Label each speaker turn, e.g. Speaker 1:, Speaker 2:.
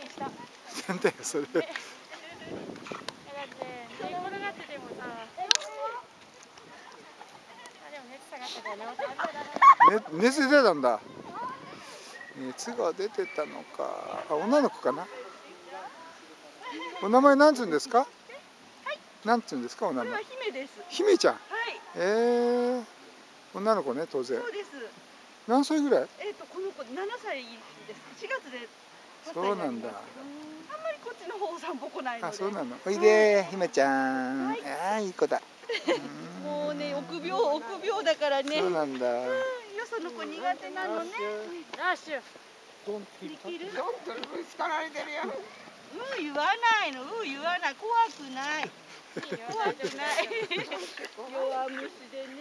Speaker 1: にしただ
Speaker 2: なんだよそれ
Speaker 1: って寝っ転がっててもさあでも熱下がったからね
Speaker 2: ね、熱出たんだ熱が出てたのかあ女の子かなお名前なんつうんですかなんつうんですかお名前
Speaker 3: 姫です。
Speaker 2: 姫ちゃん
Speaker 3: はい、
Speaker 2: えー、女の子ね当然
Speaker 3: そうです。
Speaker 2: 何歳ぐらい
Speaker 3: えっ、とこの子7歳です。4月で8歳
Speaker 2: そうなんだ
Speaker 3: あんまりこっちの方お散歩来ないので。
Speaker 2: あそうなのおいで姫ちゃん、
Speaker 3: はい
Speaker 2: あーいい子だうん
Speaker 3: もうね臆病臆病だからね。
Speaker 2: そうなんだ
Speaker 3: うんよその子苦手なのね。
Speaker 1: ラッシュ
Speaker 3: できる？
Speaker 4: 叱られてるよ。
Speaker 3: うん言わないの。うん言わない。怖くない。怖くない。弱虫でね。